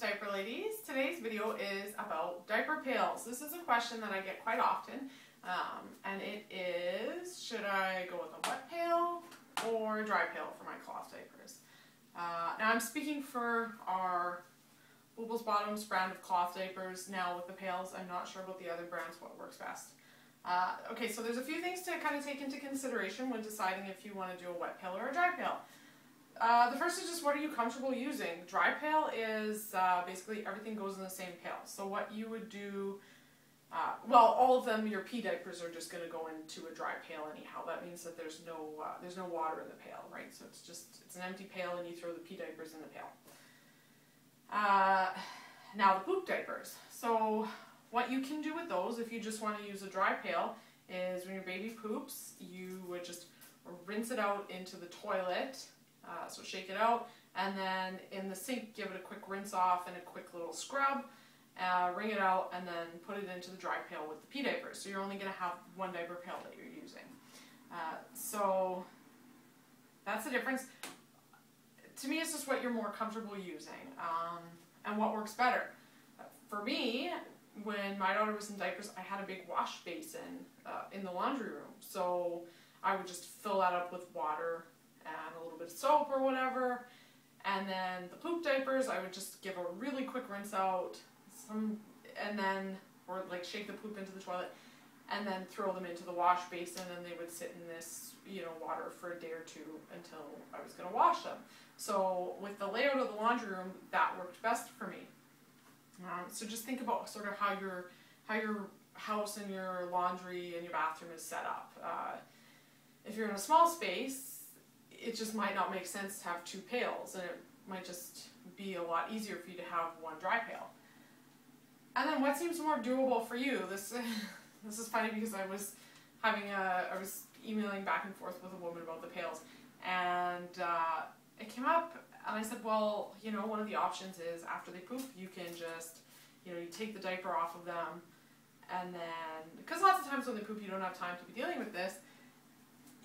Diaper Ladies. Today's video is about diaper pails. This is a question that I get quite often, um, and it is, should I go with a wet pail or a dry pail for my cloth diapers? Uh, now I'm speaking for our Bubbles Bottoms brand of cloth diapers. Now with the pails, I'm not sure about the other brands, what works best. Uh, okay, so there's a few things to kind of take into consideration when deciding if you want to do a wet pail or a dry pail. Uh, the first is just what are you comfortable using? Dry pail is uh, basically everything goes in the same pail. So what you would do, uh, well, all of them, your pee diapers are just going to go into a dry pail anyhow. That means that there's no uh, there's no water in the pail, right? So it's just it's an empty pail and you throw the pee diapers in the pail. Uh, now the poop diapers. So what you can do with those, if you just want to use a dry pail, is when your baby poops, you would just rinse it out into the toilet uh, so shake it out, and then in the sink, give it a quick rinse off and a quick little scrub. Uh, wring it out, and then put it into the dry pail with the pee diapers. So you're only going to have one diaper pail that you're using. Uh, so that's the difference. To me, it's just what you're more comfortable using um, and what works better. For me, when my daughter was in diapers, I had a big wash basin uh, in the laundry room. So I would just fill that up with water and a little bit of soap or whatever. And then the poop diapers, I would just give a really quick rinse out, some, and then, or like shake the poop into the toilet, and then throw them into the wash basin, and they would sit in this, you know, water for a day or two until I was going to wash them. So with the layout of the laundry room, that worked best for me. Um, so just think about sort of how your how your house and your laundry and your bathroom is set up. Uh, if you're in a small space, it just might not make sense to have two pails and it might just be a lot easier for you to have one dry pail. And then what seems more doable for you? This this is funny because I was having a I was emailing back and forth with a woman about the pails and uh, it came up and I said, well, you know, one of the options is after they poop, you can just, you know, you take the diaper off of them and then, because lots of times when they poop you don't have time to be dealing with this,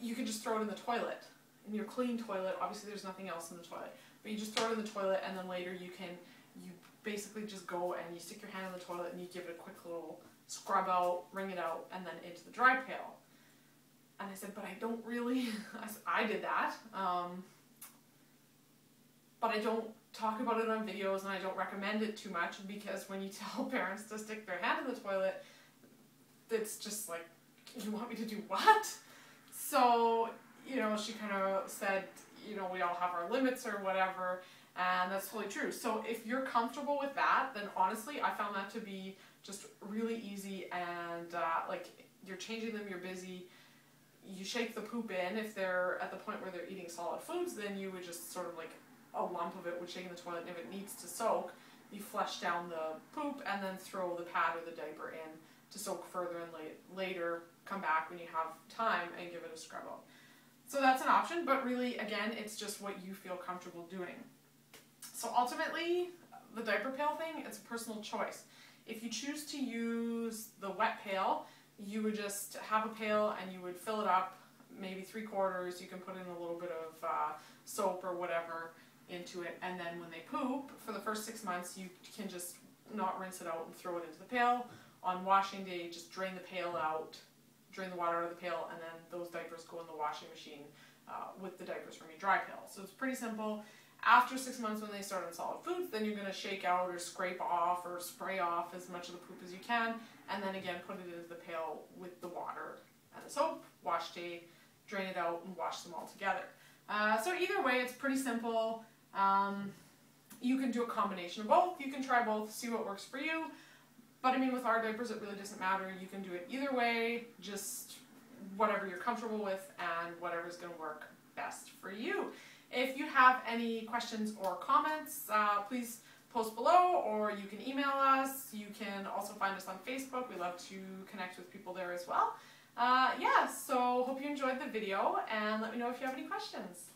you can just throw it in the toilet your clean toilet, obviously there's nothing else in the toilet, but you just throw it in the toilet and then later you can, you basically just go and you stick your hand in the toilet and you give it a quick little scrub out, wring it out, and then into the dry pail. And I said, but I don't really, I did that, um, but I don't talk about it on videos and I don't recommend it too much because when you tell parents to stick their hand in the toilet, it's just like, you want me to do what? So you know, she kind of said, you know, we all have our limits or whatever, and that's totally true. So if you're comfortable with that, then honestly, I found that to be just really easy and uh, like you're changing them, you're busy. You shake the poop in. If they're at the point where they're eating solid foods, then you would just sort of like a lump of it would shake in the toilet, and if it needs to soak, you flush down the poop and then throw the pad or the diaper in to soak further and later come back when you have time and give it a scrub out. So that's an option, but really, again, it's just what you feel comfortable doing. So ultimately, the diaper pail thing, it's a personal choice. If you choose to use the wet pail, you would just have a pail and you would fill it up, maybe three quarters, you can put in a little bit of uh, soap or whatever into it, and then when they poop, for the first six months, you can just not rinse it out and throw it into the pail. On washing day, just drain the pail out, drain the water out of the pail, and then those diapers go in the washing machine uh, with the diapers from your dry pail. So it's pretty simple. After six months when they start on solid foods, then you're going to shake out or scrape off or spray off as much of the poop as you can, and then again put it into the pail with the water and the soap, wash day, drain it out, and wash them all together. Uh, so either way, it's pretty simple. Um, you can do a combination of both. You can try both, see what works for you. But I mean, with our diapers, it really doesn't matter. You can do it either way, just whatever you're comfortable with and whatever's going to work best for you. If you have any questions or comments, uh, please post below or you can email us. You can also find us on Facebook. We love to connect with people there as well. Uh, yeah, so hope you enjoyed the video and let me know if you have any questions.